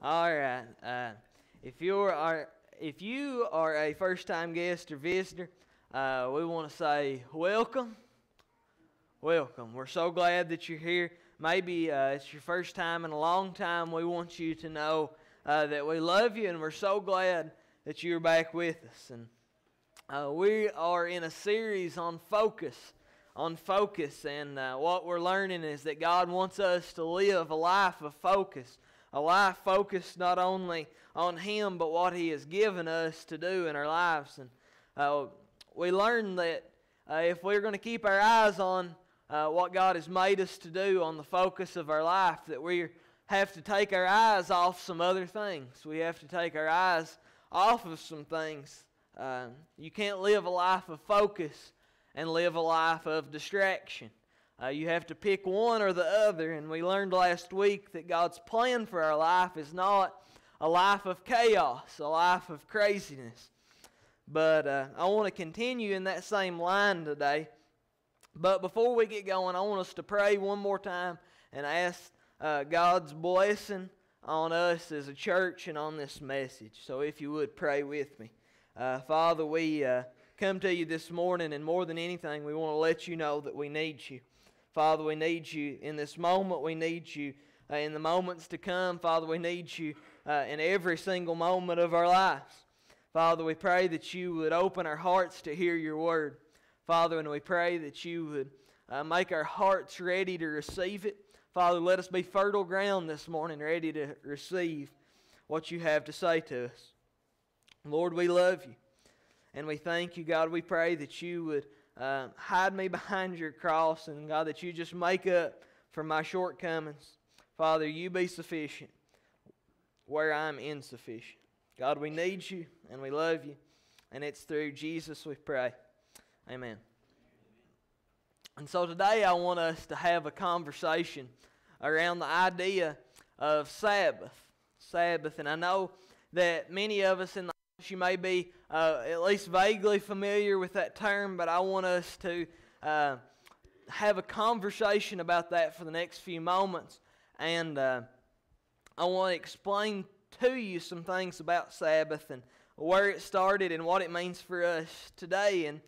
All right. Uh, if you are if you are a first-time guest or visitor, uh, we want to say welcome. Welcome. We're so glad that you're here. Maybe uh, it's your first time in a long time. We want you to know uh, that we love you, and we're so glad that you're back with us. And uh, we are in a series on focus on focus. And uh, what we're learning is that God wants us to live a life of focus, a life focused not only on Him, but what He has given us to do in our lives. And uh, we learn that uh, if we're going to keep our eyes on uh, what God has made us to do, on the focus of our life, that we have to take our eyes off some other things. We have to take our eyes off of some things. Uh, you can't live a life of focus and live a life of distraction. Uh, you have to pick one or the other, and we learned last week that God's plan for our life is not a life of chaos, a life of craziness. But uh, I want to continue in that same line today. But before we get going, I want us to pray one more time and ask uh, God's blessing on us as a church and on this message. So if you would pray with me. Uh, Father, we uh, come to you this morning, and more than anything, we want to let you know that we need you. Father, we need you in this moment. We need you uh, in the moments to come. Father, we need you uh, in every single moment of our lives. Father, we pray that you would open our hearts to hear your word. Father, and we pray that you would uh, make our hearts ready to receive it. Father, let us be fertile ground this morning, ready to receive what you have to say to us. Lord, we love you. And we thank you, God. We pray that you would uh, hide me behind your cross, and God, that you just make up for my shortcomings. Father, you be sufficient where I'm insufficient. God, we need you and we love you, and it's through Jesus we pray. Amen. And so today I want us to have a conversation around the idea of Sabbath. Sabbath, and I know that many of us in the you may be uh, at least vaguely familiar with that term, but I want us to uh, have a conversation about that for the next few moments. And uh, I want to explain to you some things about Sabbath and where it started and what it means for us today. And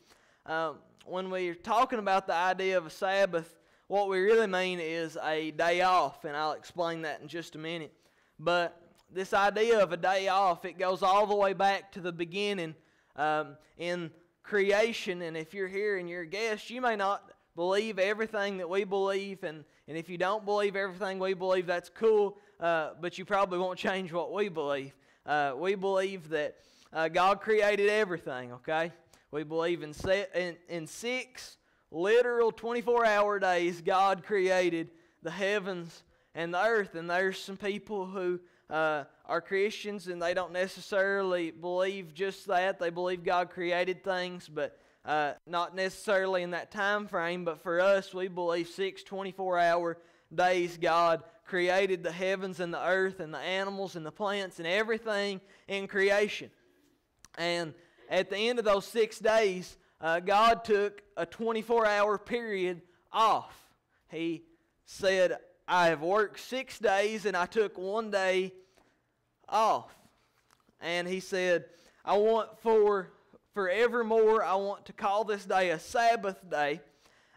uh, when we're talking about the idea of a Sabbath, what we really mean is a day off, and I'll explain that in just a minute. But this idea of a day off, it goes all the way back to the beginning um, in creation. And if you're here and you're a guest, you may not believe everything that we believe. And, and if you don't believe everything we believe, that's cool. Uh, but you probably won't change what we believe. Uh, we believe that uh, God created everything, okay? We believe in, in, in six literal 24 hour days, God created the heavens and the earth. And there's some people who uh, are Christians and they don't necessarily believe just that. They believe God created things, but uh, not necessarily in that time frame. But for us, we believe six 24 hour days God created the heavens and the earth and the animals and the plants and everything in creation. And at the end of those six days, uh, God took a 24 hour period off. He said, I have worked six days and I took one day off. And he said, I want for forevermore, I want to call this day a Sabbath day.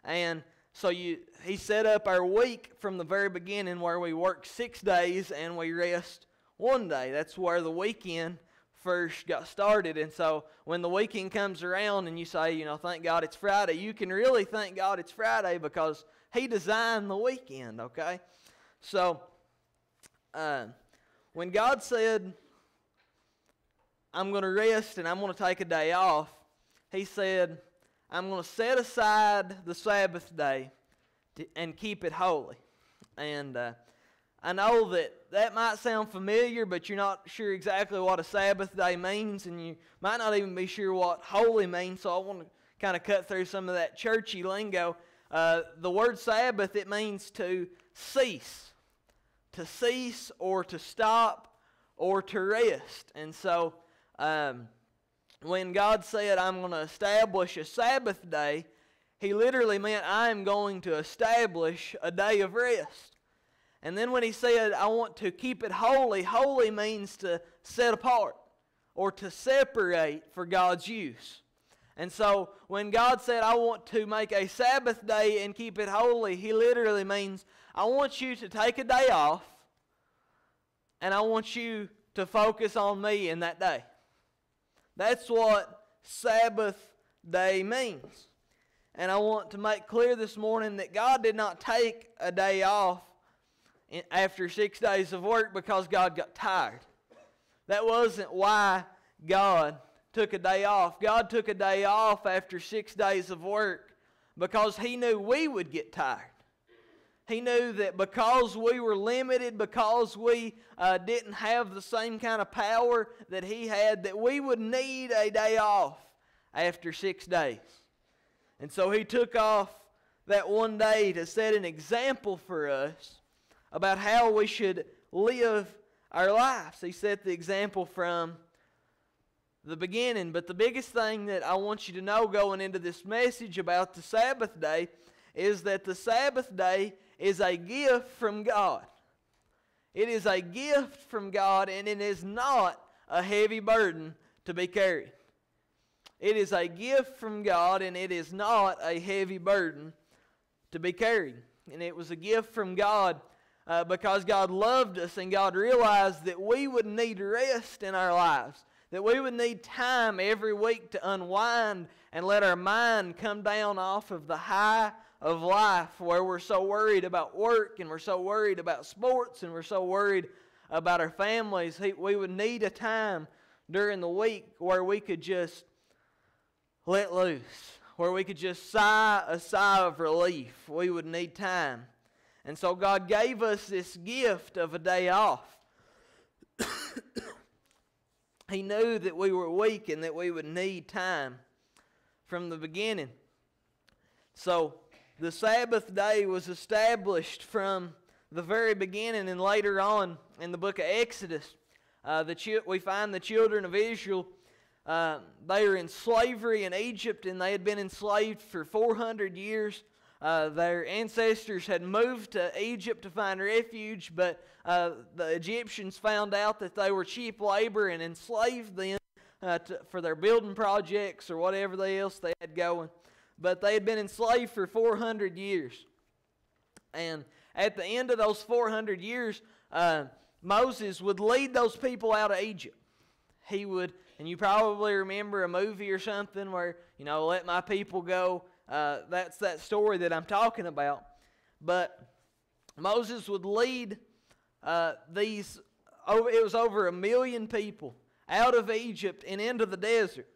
And so you, he set up our week from the very beginning where we work six days and we rest one day. That's where the weekend first got started. And so when the weekend comes around and you say, you know, thank God it's Friday, you can really thank God it's Friday because he designed the weekend, okay? So, uh, when God said, I'm going to rest and I'm going to take a day off, He said, I'm going to set aside the Sabbath day to, and keep it holy. And uh, I know that that might sound familiar, but you're not sure exactly what a Sabbath day means, and you might not even be sure what holy means. So I want to kind of cut through some of that churchy lingo. Uh, the word Sabbath, it means to cease, to cease or to stop or to rest. And so um, when God said, I'm going to establish a Sabbath day, He literally meant, I am going to establish a day of rest. And then when he said, I want to keep it holy, holy means to set apart or to separate for God's use. And so when God said, I want to make a Sabbath day and keep it holy, he literally means, I want you to take a day off and I want you to focus on me in that day. That's what Sabbath day means. And I want to make clear this morning that God did not take a day off after six days of work because God got tired. That wasn't why God took a day off. God took a day off after six days of work because He knew we would get tired. He knew that because we were limited, because we uh, didn't have the same kind of power that He had, that we would need a day off after six days. And so He took off that one day to set an example for us about how we should live our lives. He set the example from the beginning. But the biggest thing that I want you to know going into this message about the Sabbath day is that the Sabbath day is a gift from God. It is a gift from God, and it is not a heavy burden to be carried. It is a gift from God, and it is not a heavy burden to be carried. And it was a gift from God uh, because God loved us and God realized that we would need rest in our lives, that we would need time every week to unwind and let our mind come down off of the high of life where we're so worried about work and we're so worried about sports and we're so worried about our families. We would need a time during the week where we could just let loose, where we could just sigh a sigh of relief. We would need time. And so God gave us this gift of a day off. he knew that we were weak and that we would need time from the beginning. So the Sabbath day was established from the very beginning and later on in the book of Exodus. Uh, the we find the children of Israel, uh, they are in slavery in Egypt and they had been enslaved for 400 years. Uh, their ancestors had moved to Egypt to find refuge, but uh, the Egyptians found out that they were cheap labor and enslaved them uh, to, for their building projects or whatever else they had going. But they had been enslaved for 400 years. And at the end of those 400 years, uh, Moses would lead those people out of Egypt. He would, and you probably remember a movie or something where, you know, let my people go uh, that's that story that I'm talking about. But Moses would lead uh, these, over, it was over a million people out of Egypt and into the desert.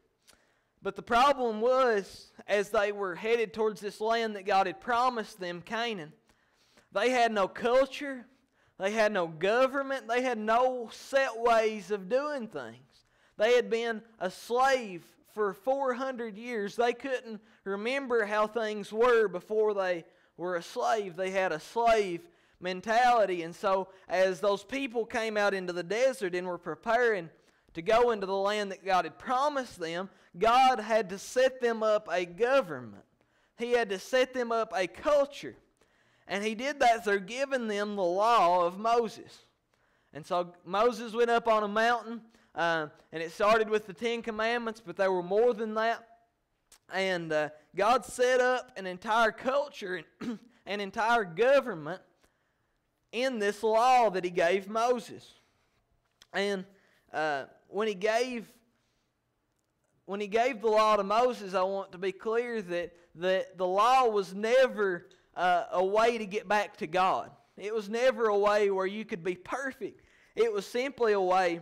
But the problem was, as they were headed towards this land that God had promised them, Canaan, they had no culture, they had no government, they had no set ways of doing things. They had been a slave for 400 years, they couldn't remember how things were before they were a slave. They had a slave mentality. And so, as those people came out into the desert and were preparing to go into the land that God had promised them, God had to set them up a government. He had to set them up a culture. And He did that through giving them the law of Moses. And so Moses went up on a mountain uh, and it started with the Ten Commandments, but there were more than that. And uh, God set up an entire culture, and an entire government in this law that He gave Moses. And uh, when He gave when he gave the law to Moses, I want to be clear that, that the law was never uh, a way to get back to God. It was never a way where you could be perfect. It was simply a way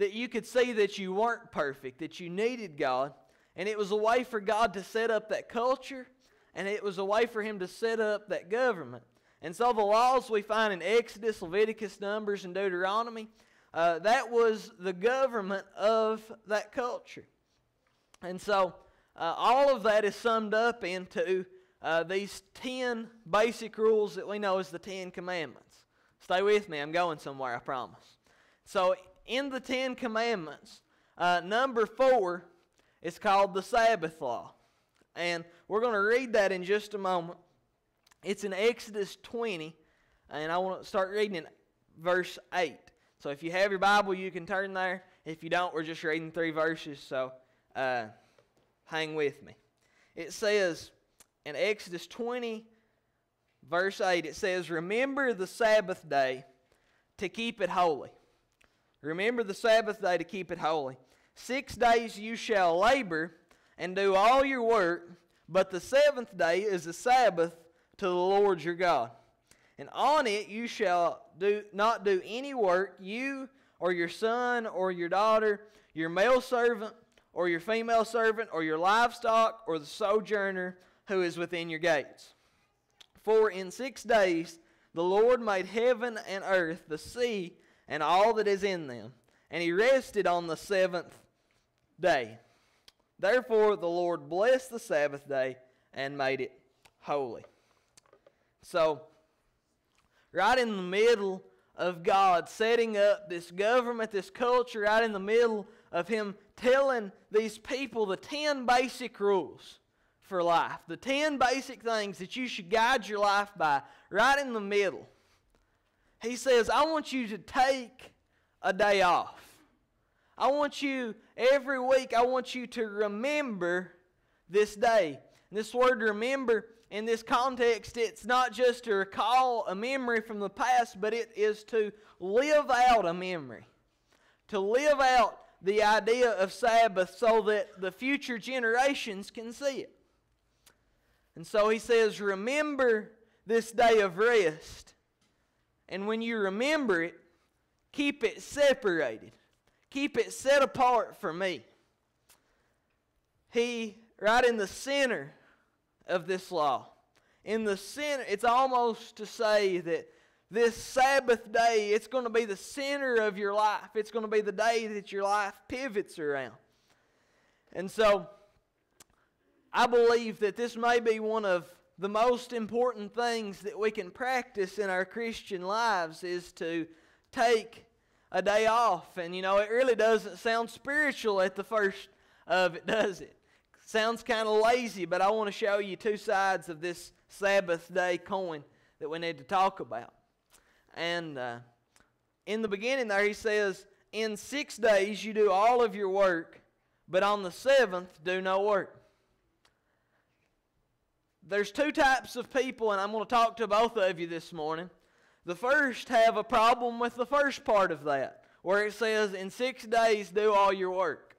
that you could see that you weren't perfect, that you needed God. And it was a way for God to set up that culture, and it was a way for Him to set up that government. And so the laws we find in Exodus, Leviticus, Numbers, and Deuteronomy, uh, that was the government of that culture. And so uh, all of that is summed up into uh, these 10 basic rules that we know as the 10 commandments. Stay with me, I'm going somewhere, I promise. So in the Ten Commandments, uh, number four is called the Sabbath Law. And we're going to read that in just a moment. It's in Exodus 20, and I want to start reading in verse 8. So if you have your Bible, you can turn there. If you don't, we're just reading three verses, so uh, hang with me. It says in Exodus 20, verse 8, it says, Remember the Sabbath day to keep it holy. Remember the Sabbath day to keep it holy. Six days you shall labor and do all your work, but the seventh day is the Sabbath to the Lord your God. And on it you shall do not do any work, you or your son or your daughter, your male servant or your female servant or your livestock or the sojourner who is within your gates. For in six days the Lord made heaven and earth, the sea, and all that is in them. And he rested on the seventh day. Therefore, the Lord blessed the Sabbath day and made it holy. So, right in the middle of God setting up this government, this culture, right in the middle of Him telling these people the 10 basic rules for life, the 10 basic things that you should guide your life by, right in the middle. He says, I want you to take a day off. I want you, every week, I want you to remember this day. This word remember, in this context, it's not just to recall a memory from the past, but it is to live out a memory. To live out the idea of Sabbath so that the future generations can see it. And so he says, Remember this day of rest. And when you remember it, keep it separated. Keep it set apart for me. He, right in the center of this law, in the center, it's almost to say that this Sabbath day, it's going to be the center of your life. It's going to be the day that your life pivots around. And so, I believe that this may be one of the most important things that we can practice in our Christian lives is to take a day off. And you know, it really doesn't sound spiritual at the first of it, does it? Sounds kind of lazy, but I want to show you two sides of this Sabbath day coin that we need to talk about. And uh, in the beginning, there he says, In six days you do all of your work, but on the seventh do no work. There's two types of people, and I'm going to talk to both of you this morning. The first have a problem with the first part of that, where it says, In six days, do all your work.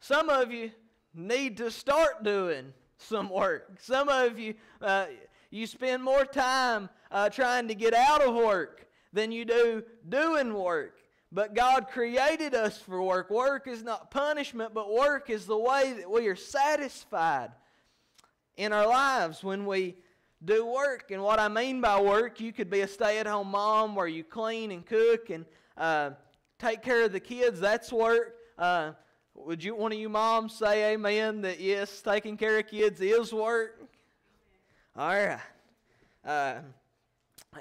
Some of you need to start doing some work. Some of you, uh, you spend more time uh, trying to get out of work than you do doing work. But God created us for work. Work is not punishment, but work is the way that we are satisfied in our lives when we do work. And what I mean by work, you could be a stay at home mom where you clean and cook and uh, take care of the kids. That's work. Uh, would you one of you moms say amen that yes, taking care of kids is work? All right. Uh,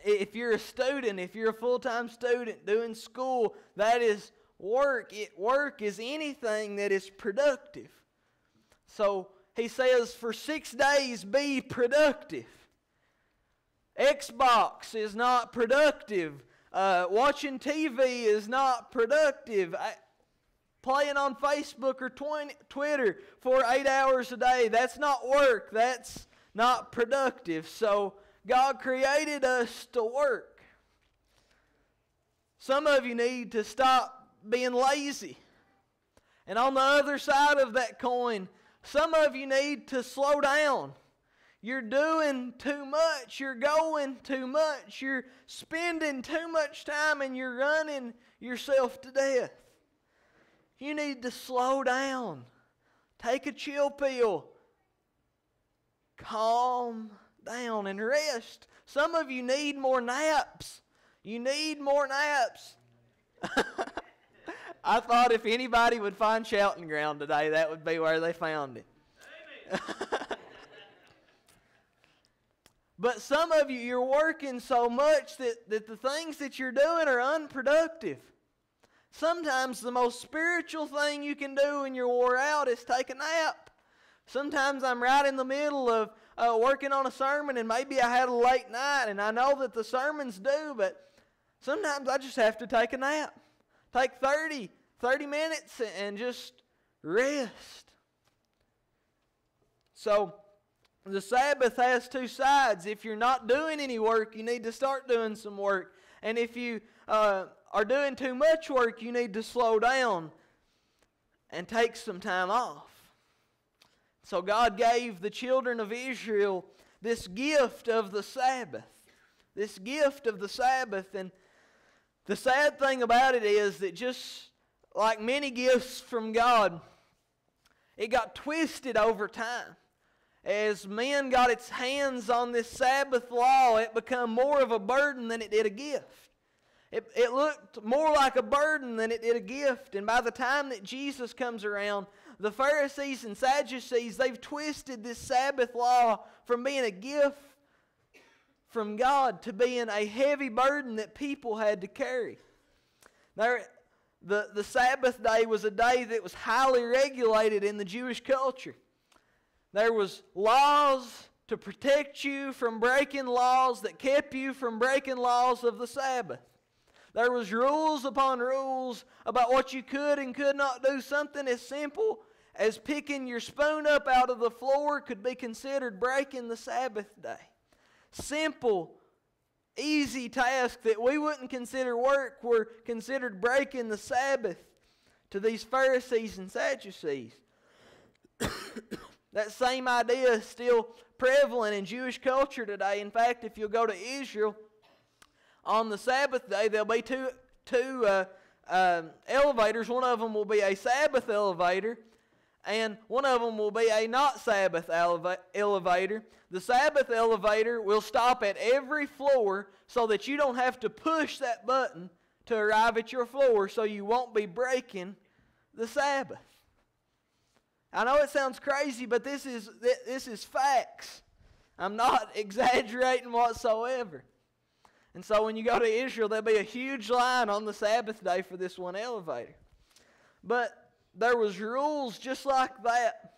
if you're a student, if you're a full time student doing school, that is work. It, work is anything that is productive. So he says, for six days be productive. Xbox is not productive. Uh, watching TV is not productive. I, playing on Facebook or 20, Twitter for eight hours a day, that's not work. That's not productive. So God created us to work. Some of you need to stop being lazy. And on the other side of that coin, some of you need to slow down. You're doing too much. You're going too much. You're spending too much time and you're running yourself to death. You need to slow down. Take a chill pill. Calm down and rest. Some of you need more naps. You need more naps. I thought if anybody would find shouting ground today, that would be where they found it. but some of you, you're working so much that, that the things that you're doing are unproductive. Sometimes the most spiritual thing you can do when you're wore out is take a nap. Sometimes I'm right in the middle of, uh, working on a sermon and maybe I had a late night, and I know that the sermons do, but sometimes I just have to take a nap. Take 30, 30 minutes and just rest. So, the Sabbath has two sides. If you're not doing any work, you need to start doing some work. And if you uh, are doing too much work, you need to slow down and take some time off. So God gave the children of Israel this gift of the Sabbath. This gift of the Sabbath. And the sad thing about it is that just like many gifts from God, it got twisted over time. As men got its hands on this Sabbath law, it became more of a burden than it did a gift. It, it looked more like a burden than it did a gift. And by the time that Jesus comes around, the Pharisees and Sadducees, they've twisted this Sabbath law from being a gift from God to being a heavy burden that people had to carry. There, the, the Sabbath day was a day that was highly regulated in the Jewish culture. There was laws to protect you from breaking laws that kept you from breaking laws of the Sabbath. There was rules upon rules about what you could and could not do. Something as simple as picking your spoon up out of the floor could be considered breaking the Sabbath day. Simple, easy tasks that we wouldn't consider work were considered breaking the Sabbath to these Pharisees and Sadducees. that same idea is still prevalent in Jewish culture today. In fact, if you'll go to Israel, on the Sabbath day, there'll be two, two uh, uh, elevators. One of them will be a Sabbath elevator, and one of them will be a not Sabbath elevator. The Sabbath elevator will stop at every floor so that you don't have to push that button to arrive at your floor so you won't be breaking the Sabbath. I know it sounds crazy, but this is, this is facts. I'm not exaggerating whatsoever. And so when you go to Israel, there'll be a huge line on the Sabbath day for this one elevator. But there was rules just like that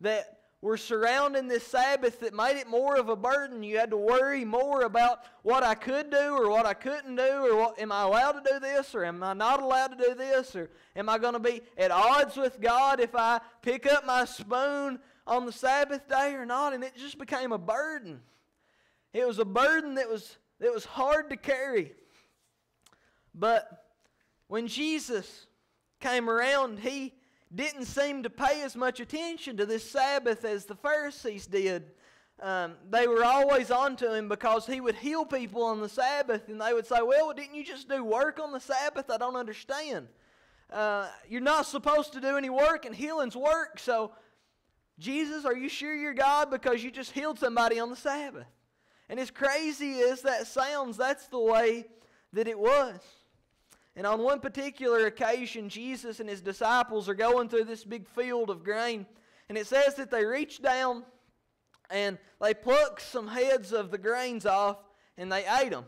that were surrounding this Sabbath that made it more of a burden. You had to worry more about what I could do or what I couldn't do or what, am I allowed to do this or am I not allowed to do this or am I going to be at odds with God if I pick up my spoon on the Sabbath day or not? And it just became a burden. It was a burden that was that was hard to carry. But when Jesus came around, he didn't seem to pay as much attention to this Sabbath as the Pharisees did. Um, they were always on to him because he would heal people on the Sabbath, and they would say, Well, didn't you just do work on the Sabbath? I don't understand. Uh, you're not supposed to do any work, and healing's work. So, Jesus, are you sure you're God because you just healed somebody on the Sabbath? And as crazy as that sounds, that's the way that it was. And on one particular occasion, Jesus and his disciples are going through this big field of grain. And it says that they reach down and they plucked some heads of the grains off and they ate them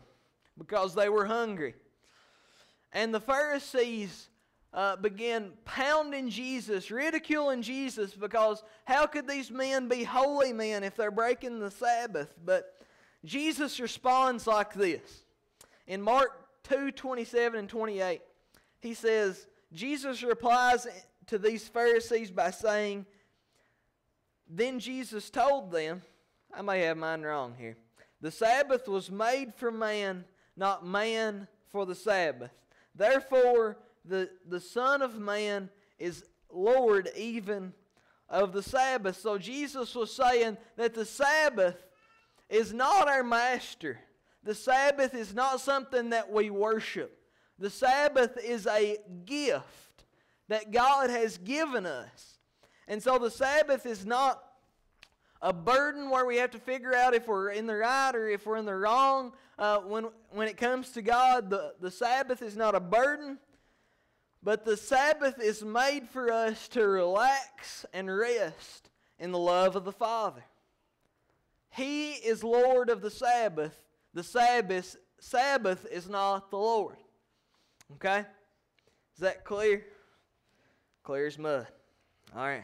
because they were hungry. And the Pharisees uh, began pounding Jesus, ridiculing Jesus because how could these men be holy men if they're breaking the Sabbath? But Jesus responds like this. In Mark 2 27 and 28, he says, Jesus replies to these Pharisees by saying, Then Jesus told them, I may have mine wrong here. The Sabbath was made for man, not man for the Sabbath. Therefore, the, the Son of Man is Lord even of the Sabbath. So Jesus was saying that the Sabbath is not our master. The Sabbath is not something that we worship. The Sabbath is a gift that God has given us. And so the Sabbath is not a burden where we have to figure out if we're in the right or if we're in the wrong. Uh, when, when it comes to God, the, the Sabbath is not a burden, but the Sabbath is made for us to relax and rest in the love of the Father. He is Lord of the Sabbath. The Sabbath, Sabbath is not the Lord. Okay? Is that clear? Clear as mud. All right.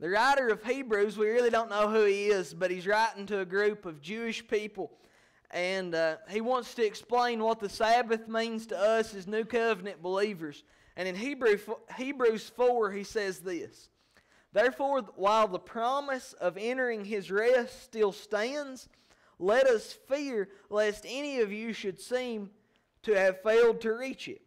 The writer of Hebrews, we really don't know who he is, but he's writing to a group of Jewish people. And uh, he wants to explain what the Sabbath means to us as New Covenant believers. And in Hebrew, Hebrews 4, he says this Therefore, while the promise of entering his rest still stands, let us fear lest any of you should seem to have failed to reach it.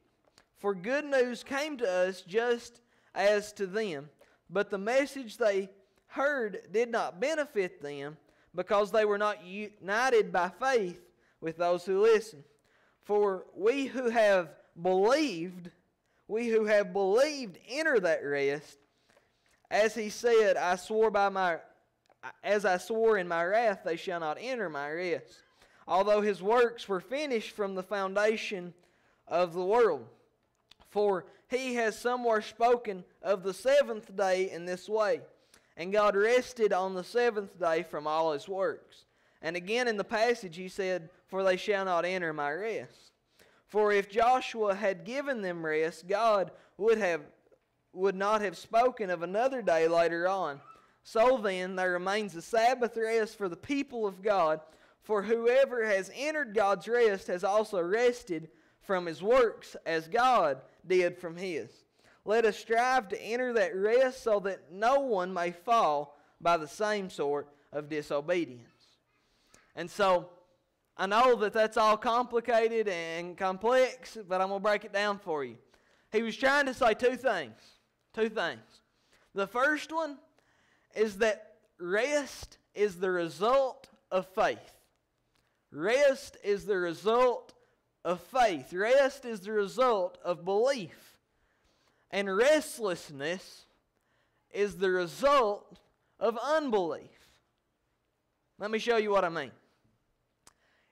For good news came to us just as to them but the message they heard did not benefit them because they were not united by faith with those who listened. For we who have believed, we who have believed enter that rest. As he said, I swore by my as I swore in my wrath, they shall not enter my rest. Although his works were finished from the foundation of the world. For he has somewhere spoken of the seventh day in this way. And God rested on the seventh day from all his works. And again in the passage he said, For they shall not enter my rest. For if Joshua had given them rest, God would have would not have spoken of another day later on. So then there remains a Sabbath rest for the people of God, for whoever has entered God's rest has also rested from his works as God did from his. Let us strive to enter that rest so that no one may fall by the same sort of disobedience. And so, I know that that's all complicated and complex, but I'm going to break it down for you. He was trying to say two things. Two things. The first one is that rest is the result of faith. Rest is the result of faith. Rest is the result of belief. And restlessness is the result of unbelief. Let me show you what I mean.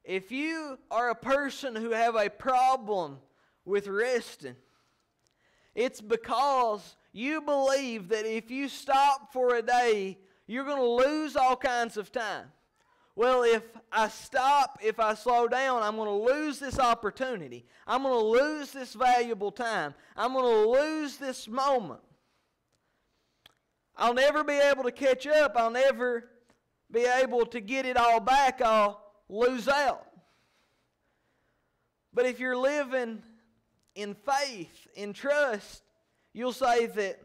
If you are a person who have a problem with resting, it's because you believe that if you stop for a day, you're going to lose all kinds of time. Well, if I stop, if I slow down, I'm going to lose this opportunity. I'm going to lose this valuable time. I'm going to lose this moment. I'll never be able to catch up. I'll never be able to get it all back. I'll lose out. But if you're living in faith, in trust, you'll say that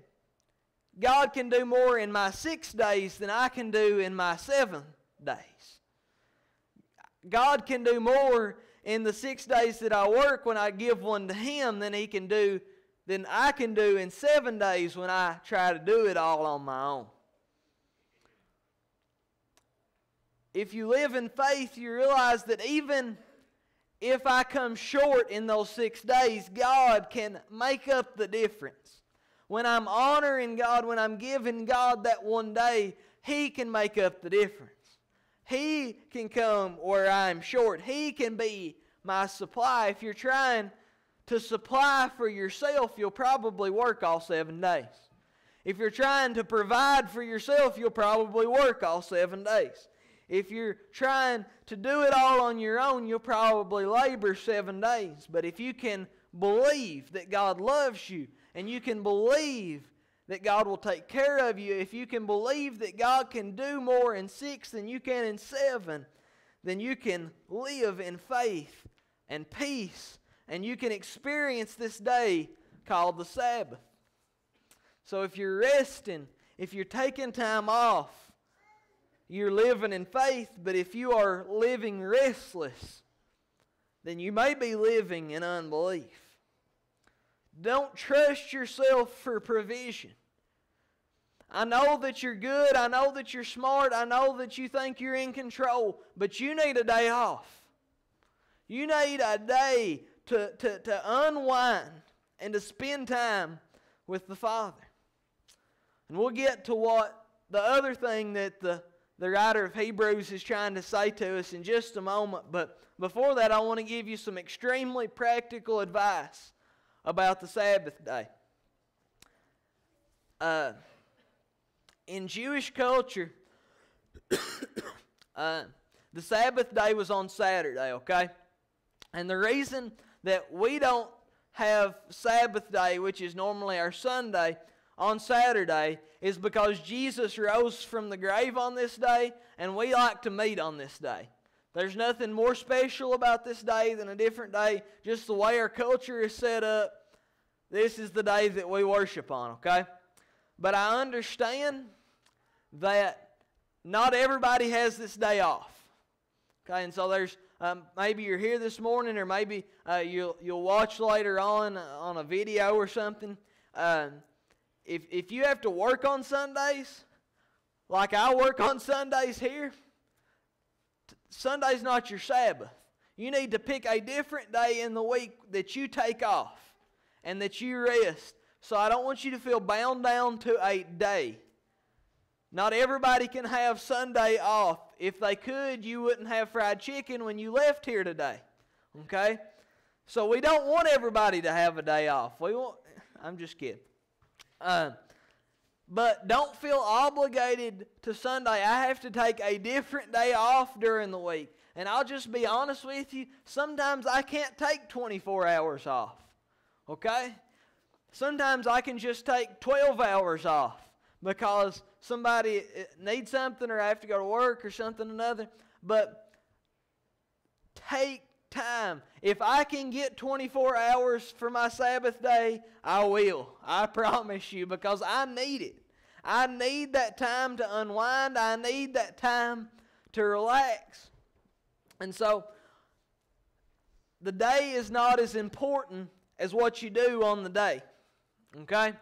God can do more in my six days than I can do in my seven days. God can do more in the six days that I work when I give one to Him than He can do than I can do in seven days when I try to do it all on my own. If you live in faith, you realize that even if I come short in those six days, God can make up the difference. When I'm honoring God, when I'm giving God that one day, He can make up the difference. He can come where I'm short. He can be my supply. If you're trying to supply for yourself, you'll probably work all seven days. If you're trying to provide for yourself, you'll probably work all seven days. If you're trying to do it all on your own, you'll probably labor seven days. But if you can believe that God loves you and you can believe that God will take care of you, if you can believe that God can do more in six than you can in seven, then you can live in faith and peace and you can experience this day called the Sabbath. So if you're resting, if you're taking time off, you're living in faith, but if you are living restless, then you may be living in unbelief. Don't trust yourself for provision. I know that you're good. I know that you're smart. I know that you think you're in control. But you need a day off. You need a day to, to, to unwind and to spend time with the Father. And we'll get to what the other thing that the, the writer of Hebrews is trying to say to us in just a moment. But before that, I want to give you some extremely practical advice about the Sabbath day. Uh, in Jewish culture, uh, the Sabbath day was on Saturday, okay? And the reason that we don't have Sabbath day, which is normally our Sunday, on Saturday is because Jesus rose from the grave on this day, and we like to meet on this day. There's nothing more special about this day than a different day, just the way our culture is set up. This is the day that we worship on, okay? But I understand that not everybody has this day off. Okay, and so there's um, maybe you're here this morning, or maybe uh, you'll you'll watch later on uh, on a video or something. Um, if if you have to work on Sundays, like I work on Sundays here, Sunday's not your Sabbath. You need to pick a different day in the week that you take off and that you rest. So I don't want you to feel bound down to a day. Not everybody can have Sunday off. If they could, you wouldn't have fried chicken when you left here today. Okay? So we don't want everybody to have a day off. We want I'm just kidding. Uh, but don't feel obligated to Sunday. I have to take a different day off during the week. And I'll just be honest with you, sometimes I can't take 24 hours off. Okay? Sometimes I can just take 12 hours off because somebody uh, needs something or I have to go to work or something another. But take time. If I can get 24 hours for my Sabbath day, I will. I promise you because I need it. I need that time to unwind. I need that time to relax. And so the day is not as important as what you do on the day. Okay?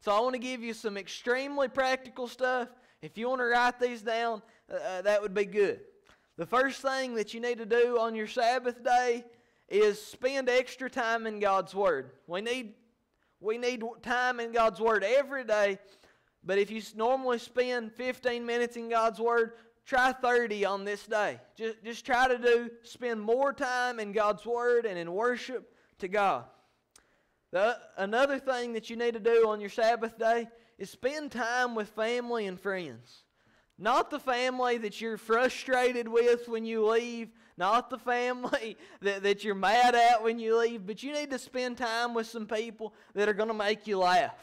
So I want to give you some extremely practical stuff. If you want to write these down, uh, uh, that would be good. The first thing that you need to do on your Sabbath day is spend extra time in God's Word. We need, we need time in God's Word every day, but if you normally spend 15 minutes in God's Word, try 30 on this day. Just, just try to do, spend more time in God's Word and in worship to God. The, another thing that you need to do on your Sabbath day is spend time with family and friends. Not the family that you're frustrated with when you leave, not the family that, that you're mad at when you leave, but you need to spend time with some people that are going to make you laugh.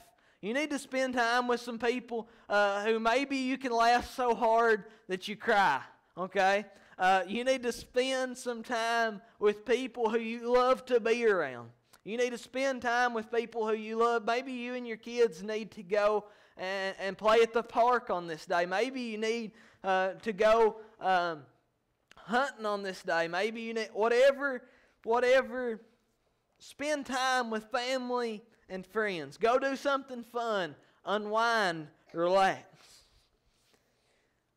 You need to spend time with some people uh, who maybe you can laugh so hard that you cry, okay? Uh, you need to spend some time with people who you love to be around. You need to spend time with people who you love. Maybe you and your kids need to go and, and play at the park on this day. Maybe you need uh, to go um, hunting on this day. Maybe you need whatever, whatever. Spend time with family and friends. Go do something fun. Unwind, relax.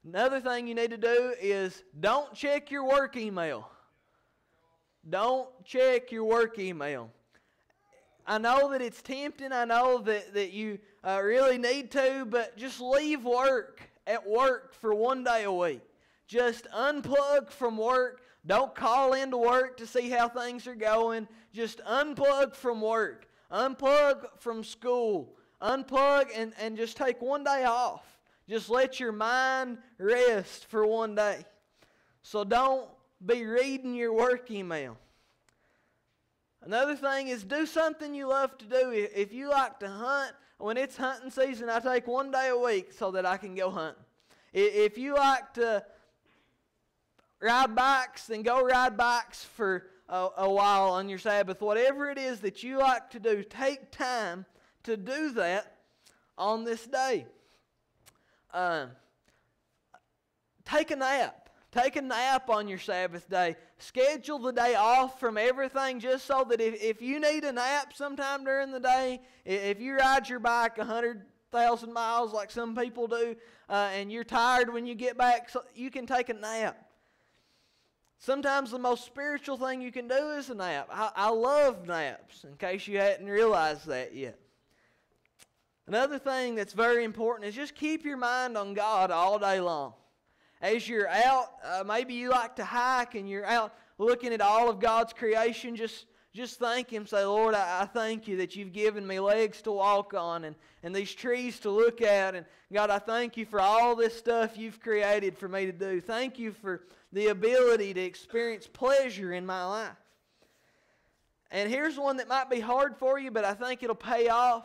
Another thing you need to do is don't check your work email. Don't check your work email. I know that it's tempting. I know that, that you uh, really need to, but just leave work at work for one day a week. Just unplug from work. Don't call into work to see how things are going. Just unplug from work. Unplug from school. Unplug and, and just take one day off. Just let your mind rest for one day. So don't be reading your work email. Another thing is do something you love to do. If you like to hunt, when it's hunting season, I take one day a week so that I can go hunt. If you like to ride bikes, then go ride bikes for a, a while on your Sabbath. Whatever it is that you like to do, take time to do that on this day. Uh, take a nap. Take a nap on your Sabbath day. Schedule the day off from everything just so that if, if you need a nap sometime during the day, if you ride your bike 100,000 miles like some people do, uh, and you're tired when you get back, so you can take a nap. Sometimes the most spiritual thing you can do is a nap. I, I love naps, in case you hadn't realized that yet. Another thing that's very important is just keep your mind on God all day long as you're out, uh, maybe you like to hike and you're out looking at all of God's creation, just just thank Him. Say, Lord, I, I, thank you that you've given me legs to walk on and, and these trees to look at. And God, I thank you for all this stuff you've created for me to do. Thank you for the ability to experience pleasure in my life. And here's one that might be hard for you, but I think it'll pay off.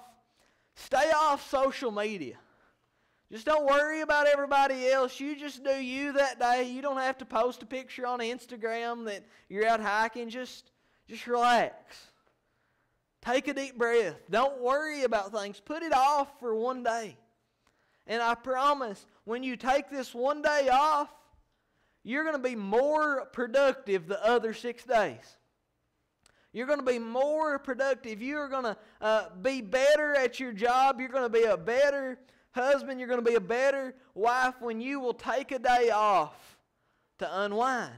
Stay off social media. Just don't worry about everybody else. You just do you that day. You don't have to post a picture on Instagram that you're out hiking. Just just relax. Take a deep breath. Don't worry about things. Put it off for one day. And I promise, when you take this one day off, you're going to be more productive the other six days. You're going to be more productive. You're going to uh, be better at your job. You're going to be a better husband. You're going to be a better wife when you will take a day off to unwind.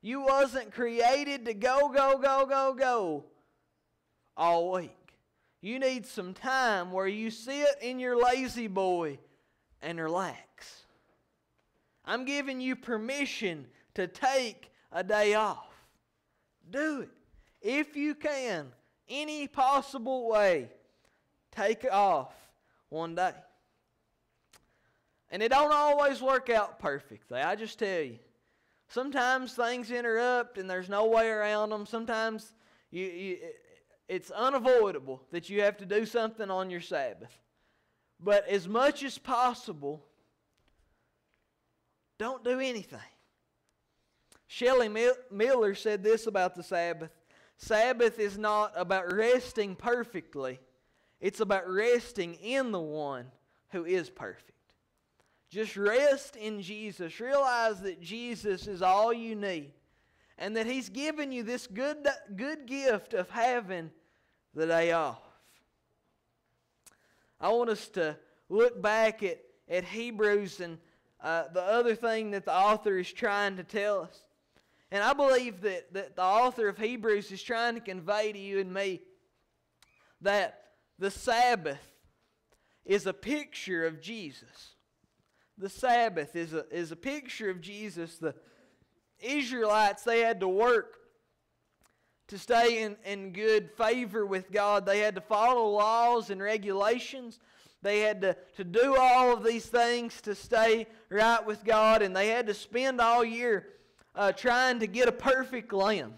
You wasn't created to go, go, go, go, go all week. You need some time where you sit in your La-Z-Boy and relax. I'm giving you permission to take a day off. Do it. If you can, any possible way, take it off one day. And it don't always work out perfectly. I just tell you. Sometimes things interrupt and there's no way around them. Sometimes you, you, it's unavoidable that you have to do something on your Sabbath. But as much as possible, don't do anything. Shelley Miller said this about the Sabbath Sabbath is not about resting perfectly, it's about resting in the one who is perfect. Just rest in Jesus. Realize that Jesus is all you need and that He's given you this good, good gift of having the day off. I want us to look back at, at Hebrews and uh, the other thing that the author is trying to tell us. And I believe that, that the author of Hebrews is trying to convey to you and me that the Sabbath is a picture of Jesus. The Sabbath is a, is a picture of Jesus. The Israelites, they had to work to stay in, in good favor with God. They had to follow laws and regulations. They had to, to do all of these things to stay right with God, and they had to spend all year uh, trying to get a perfect lamb.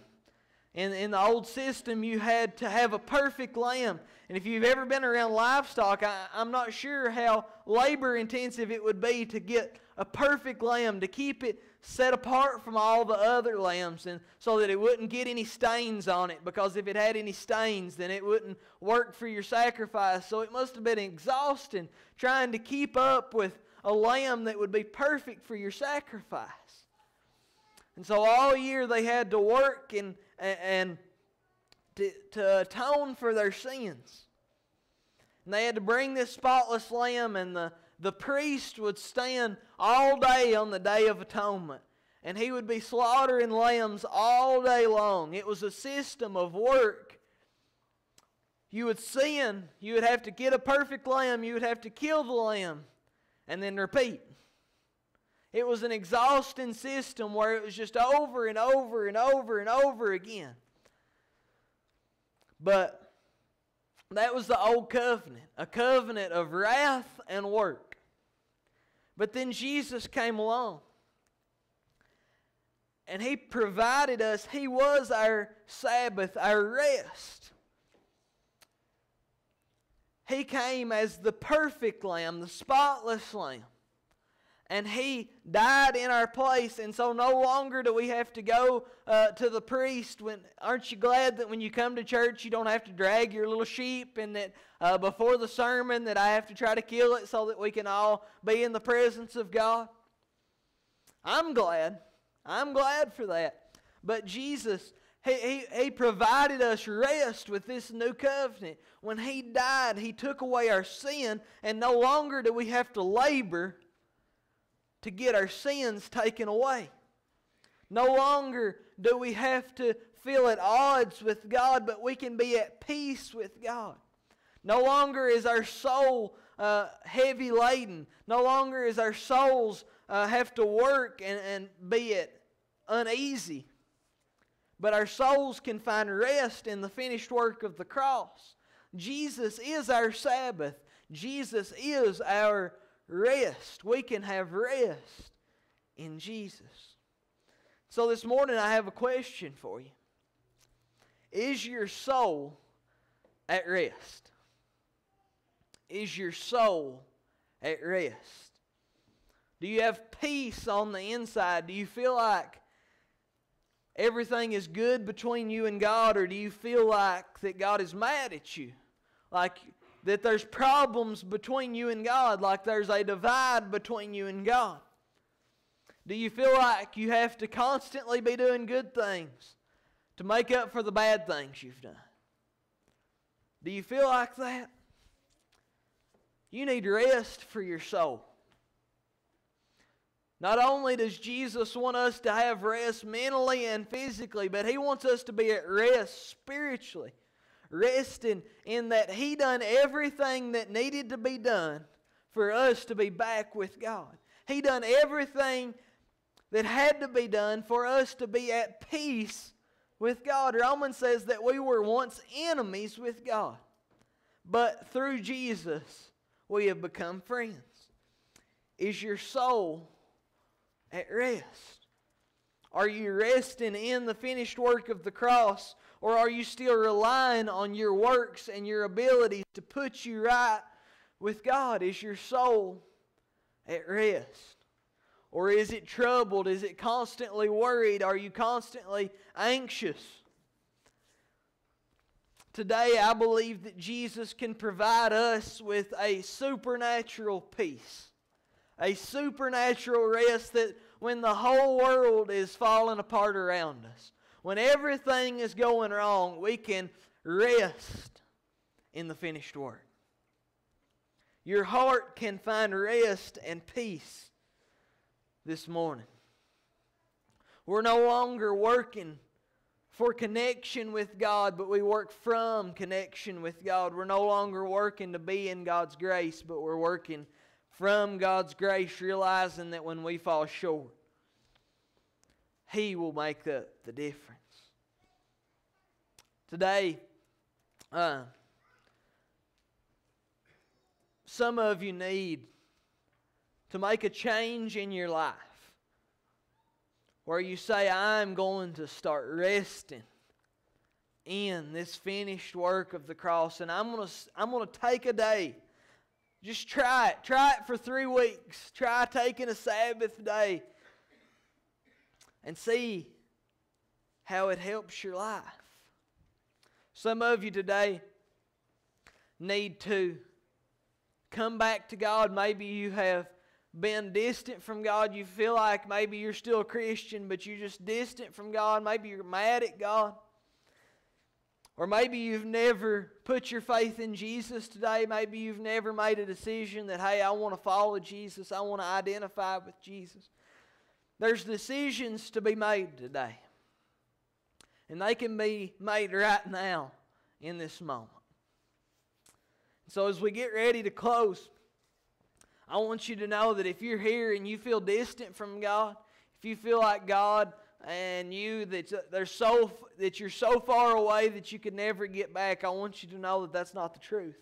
In, in the old system, you had to have a perfect lamb. And if you've ever been around livestock, I, I'm not sure how labor intensive it would be to get a perfect lamb, to keep it set apart from all the other lambs and so that it wouldn't get any stains on it because if it had any stains then it wouldn't work for your sacrifice so it must have been exhausting trying to keep up with a lamb that would be perfect for your sacrifice and so all year they had to work and and to, to atone for their sins and they had to bring this spotless lamb and the the priest would stand all day on the Day of Atonement, and he would be slaughtering lambs all day long. It was a system of work. You would sin, you would have to get a perfect lamb, you would have to kill the lamb, and then repeat. It was an exhausting system where it was just over and over and over and over again. But that was the old covenant, a covenant of wrath and work. But then Jesus came along. And He provided us, He was our Sabbath, our rest. He came as the perfect Lamb, the spotless Lamb and he died in our place and so no longer do we have to go uh, to the priest when aren't you glad that when you come to church you don't have to drag your little sheep and that uh, before the sermon that i have to try to kill it so that we can all be in the presence of god? I'm glad. I'm glad for that. But jesus he, he, he provided us rest with this new covenant. When He died, He took away our sin, and no longer do we have to labor to get our sins taken away. No longer do we have to feel at odds with God, but we can be at peace with God. No longer is our soul uh, heavy laden. No longer is our souls uh, have to work and, and be it uneasy. But our souls can find rest in the finished work of the cross. Jesus is our Sabbath. Jesus is our rest. We can have rest in Jesus. So this morning I have a question for you. Is your soul at rest? is your soul at rest? Do you have peace on the inside? Do you feel like everything is good between you and God, or do you feel like that God is mad at you? Like that there's problems between you and God, like there's a divide between you and God? Do you feel like you have to constantly be doing good things to make up for the bad things you've done? Do you feel like that? You need rest for your soul. Not only does Jesus want us to have rest mentally and physically, but He wants us to be at rest spiritually. Resting in that He done everything that needed to be done for us to be back with God. He done everything that had to be done for us to be at peace with God. Romans says that we were once enemies with God, but through Jesus we have become friends. Is your soul at rest? Are you resting in the finished work of the cross, or are you still relying on your works and your abilities to put you right with God? Is your soul at rest? Or is it troubled? Is it constantly worried? Are you constantly anxious? Today, I believe that Jesus can provide us with a supernatural peace, a supernatural rest that when the whole world is falling apart around us, when everything is going wrong, we can rest in the finished work. Your heart can find rest and peace this morning. We're no longer working for connection with God, but we work from connection with God. We're no longer working to be in God's grace, but we're working from God's grace, realizing that when we fall short, He will make the, the difference. Today, uh, some of you need to make a change in your life where you say, I'm going to start resting in this finished work of the cross, and I'm going to, I'm going to take a day. Just try it. Try it for three weeks. Try taking a Sabbath day and see how it helps your life. Some of you today need to come back to God. Maybe you have been distant from God. You feel like maybe you're still a Christian, but you're just distant from God. Maybe you're mad at God. Or maybe you've never put your faith in Jesus today. Maybe you've never made a decision that, hey, I want to follow Jesus. I want to identify with Jesus. There's decisions to be made today. And they can be made right now in this moment. So as we get ready to close, I want you to know that if you're here and you feel distant from God, if you feel like God and you that uh, they're so that you're so far away that you can never get back, I want you to know that that's not the truth.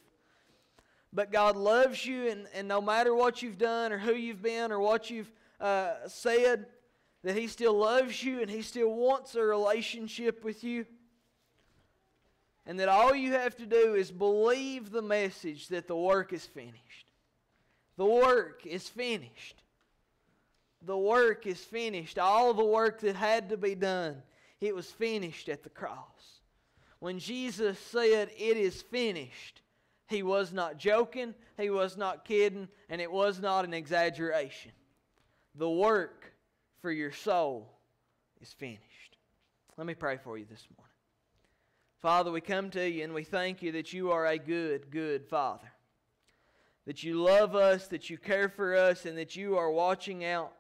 But God loves you, and, and no matter what you've done or who you've been or what you've uh, said, that He still loves you and He still wants a relationship with you. And that all you have to do is believe the message that the work is finished. The work is finished. The work is finished. All the work that had to be done, it was finished at the cross. When Jesus said, It is finished, he was not joking, he was not kidding, and it was not an exaggeration. The work for your soul is finished. Let me pray for you this morning. Father, we come to you and we thank you that you are a good, good Father that you love us, that you care for us, and that you are watching out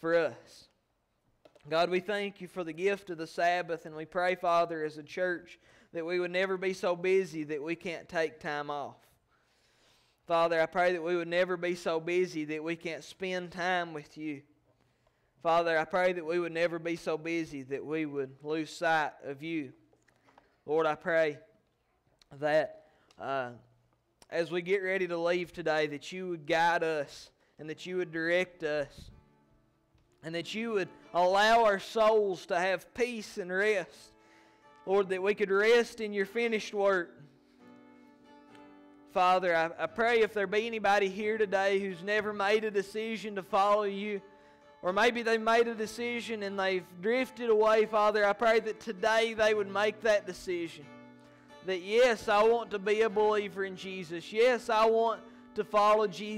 for us. God, we thank you for the gift of the Sabbath, and we pray, Father, as a church, that we would never be so busy that we can't take time off. Father, I pray that we would never be so busy that we can't spend time with you. Father, I pray that we would never be so busy that we would lose sight of you. Lord, I pray that. Uh, as we get ready to leave today that you would guide us and that you would direct us and that you would allow our souls to have peace and rest. Lord, that we could rest in your finished work. Father, I, I pray if there be anybody here today who's never made a decision to follow you, or maybe they made a decision and they've drifted away, Father, I pray that today they would make that decision. That yes, I want to be a believer in Jesus. Yes, I want to follow Jesus.